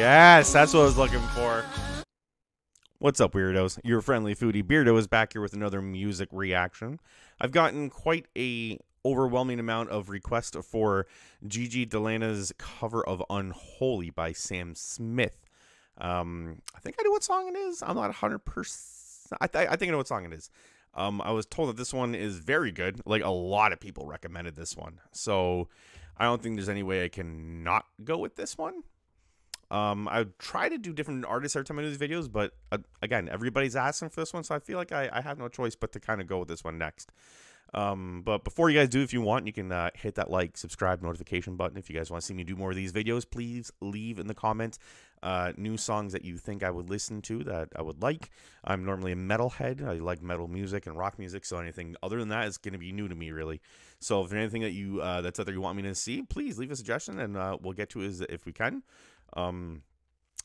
Yes, that's what I was looking for. What's up, weirdos? Your friendly foodie Beardo is back here with another music reaction. I've gotten quite a overwhelming amount of requests for Gigi Delana's cover of Unholy by Sam Smith. Um, I think I know what song it is. I'm not 100%. I, th- I think I know what song it is. Um, I was told that this one is very good. Like, a lot of people recommended this one. So, I don't think there's any way I can not go with this one. Um, I try to do different artists every time I do these videos, but uh, again, everybody's asking for this one, so I feel like I, I have no choice but to kind of go with this one next. Um, but before you guys do, if you want, you can uh, hit that like, subscribe, notification button. If you guys want to see me do more of these videos, please leave in the comments uh, new songs that you think I would listen to that I would like. I'm normally a metalhead. I like metal music and rock music, so anything other than that is going to be new to me, really. So if there's anything that you uh, that's out there you want me to see, please leave a suggestion, and uh, we'll get to it if we can. Um,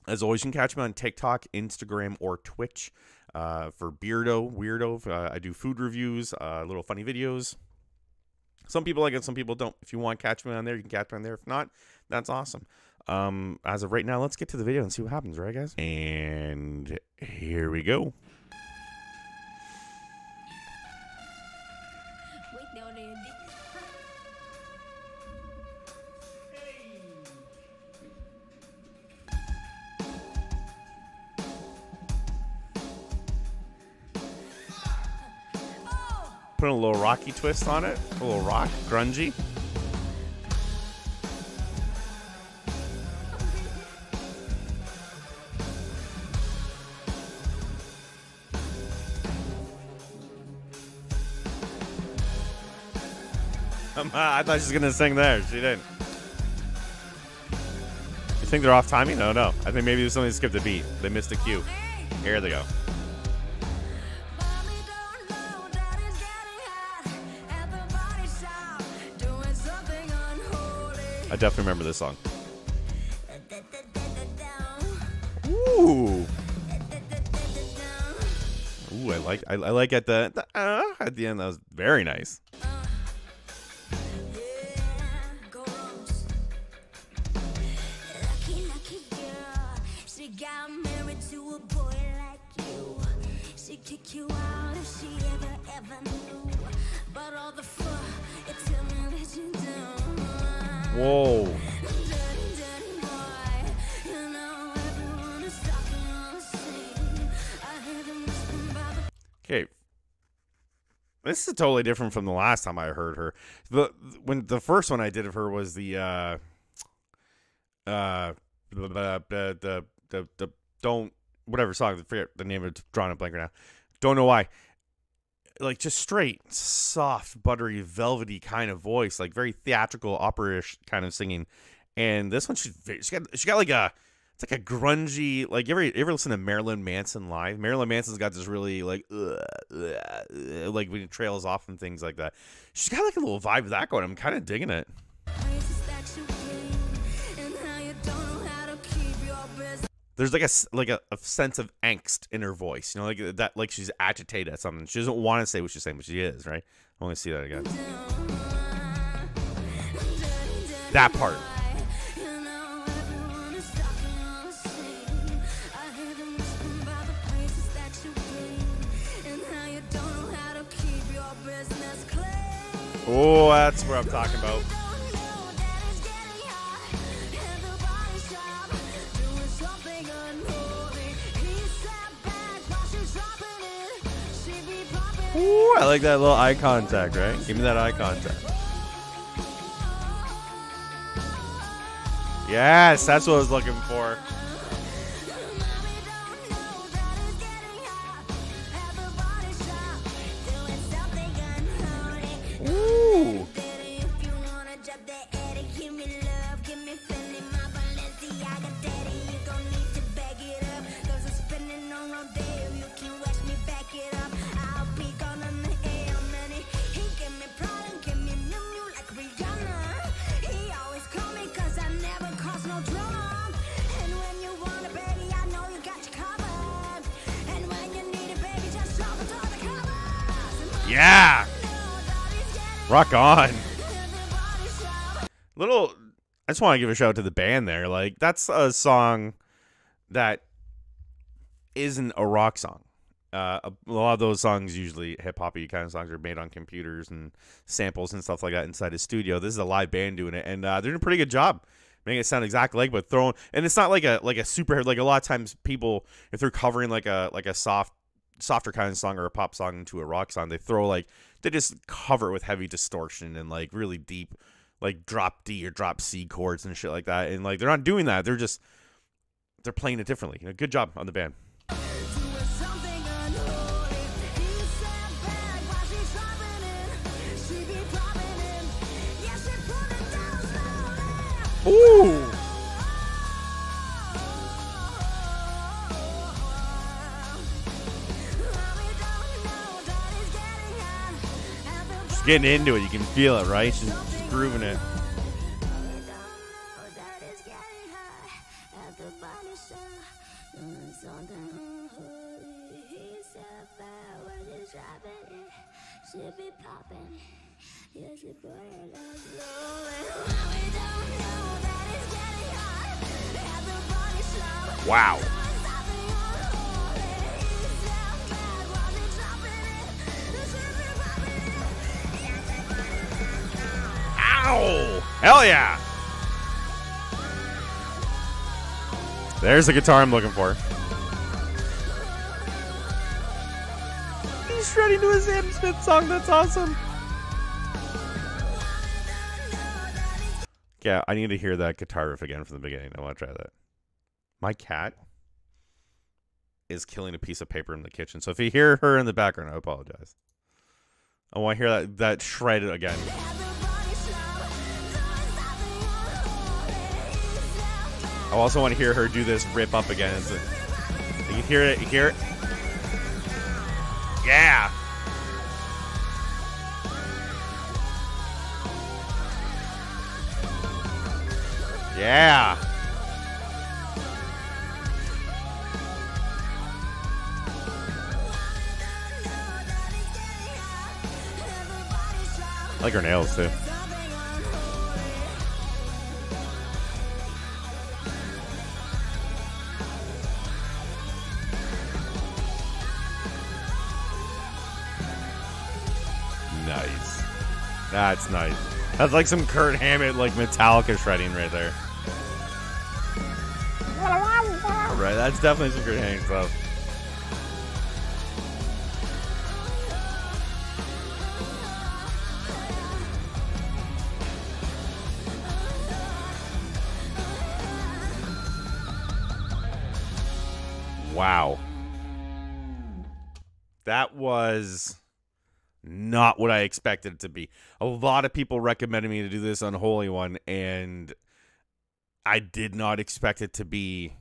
as always, you can catch me on TikTok, Instagram, or Twitch uh, for Beardo, Weirdo. Uh, I do food reviews, uh, little funny videos. Some people like it, some people don't. If you want to catch me on there, you can catch me on there. If not, that's awesome. Um, as of right now, let's get to the video and see what happens, right, guys? And here we go. Putting a little rocky twist on it. A little rock, grungy. I thought she was gonna sing there. She didn't. You think they're off timing? No, no. I think maybe somebody skipped a beat. They missed a cue. Here they go. I definitely remember this song. Ooh. Ooh, I like I, I like at the, the uh, at the end. That was very nice. Whoa. Okay. This is totally different from the last time I heard her. The when the first one I did of her was the uh uh the the the, the don't whatever song I forget the name of it drawing a blank right now. Don't know why. Like just straight soft buttery velvety kind of voice like very theatrical opera-ish kind of singing. And this one she's she got she got like a it's like a grungy like you ever you ever listen to Marilyn Manson live? Marilyn Manson's got this really like uh, uh, like when it trails off and things like that. She's got like a little vibe of that going. I'm kind of digging it there's like a like a, a, sense of angst in her voice, you know, like that, like she's agitated at something. She doesn't want to say what she's saying, but she is, right? I want to see that again. That part. Oh, that's what I'm talking about. Ooh, I like that little eye contact, right? Give me that eye contact. Yes, that's what I was looking for. Yeah. Rock on. Little I just want to give a shout out to the band there. Like that's a song that isn't a rock song. Uh, a, lot of those songs, usually hip hoppy kind of songs, are made on computers and samples and stuff like that inside a studio. This is a live band doing it, and uh, they're doing a pretty good job making it sound exactly like, but throwing. And it's not like a like a super like a lot of times people if they're covering like a like a soft softer kind of song or a pop song into a rock song, they throw like they just cover it with heavy distortion and like really deep like drop D or drop C chords and shit like that. And like they're not doing that. They're just they're playing it differently. You know, good job on the band. Getting into it. You can feel it, right? She's, she's grooving it. Wow. Ow! Hell yeah! There's the guitar I'm looking for. He's shredding to a Sam Smith song. That's awesome. Yeah, I need to hear that guitar riff again from the beginning. I want to try that. My cat is killing a piece of paper in the kitchen. So if you hear her in the background, I apologize. I want to hear that that shredded again. I also want to hear her do this rip up again. It's a, you hear it? You hear it? Yeah. Yeah. I like her nails too. That's nice. That's like some Kurt Hammett, like Metallica shredding right there. Right, that's definitely some Kurt Hammett stuff. Wow. That was not what I expected it to be. A lot of people recommended me to do this Unholy One, and I did not expect it to be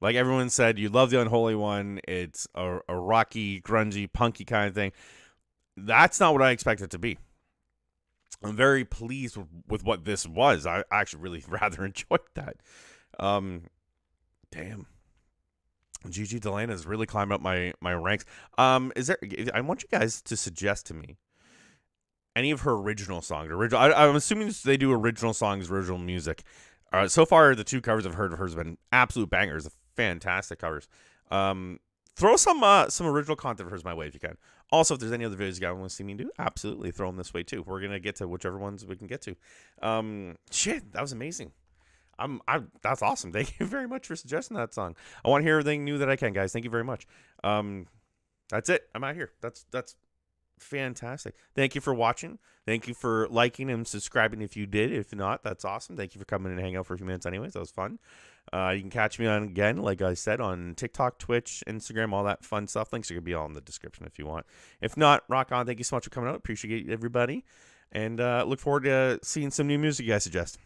like everyone said. You love the Unholy One. It's a, a rocky, grungy, punky kind of thing. That's not what I expected it to be. I'm very pleased with, what this was. I actually really rather enjoyed that. Um, damn. Gigi Delana has really climbed up my my ranks. Um, is there? I want you guys to suggest to me any of her original songs. Original. I, am assuming they do original songs, original music. Uh, so far, the two covers I've heard of hers have been absolute bangers, fantastic covers. Um, throw some uh, some original content of hers my way if you can. Also, if there's any other videos you guys want to see me do, absolutely throw them this way too. We're gonna get to whichever ones we can get to. Um, shit, that was amazing. I'm I that's awesome. Thank you very much for suggesting that song. I want to hear everything new that I can, guys. Thank you very much. Um that's it. I'm out here. That's that's fantastic. Thank you for watching. Thank you for liking and subscribing if you did. If not, that's awesome. Thank you for coming and hanging out for a few minutes anyways. That was fun. Uh, you can catch me on again, like I said, on TikTok, Twitch, Instagram, all that fun stuff. Links are gonna be all in the description if you want. If not, rock on. Thank you so much for coming out. Appreciate everybody. And uh, look forward to seeing some new music you guys suggest.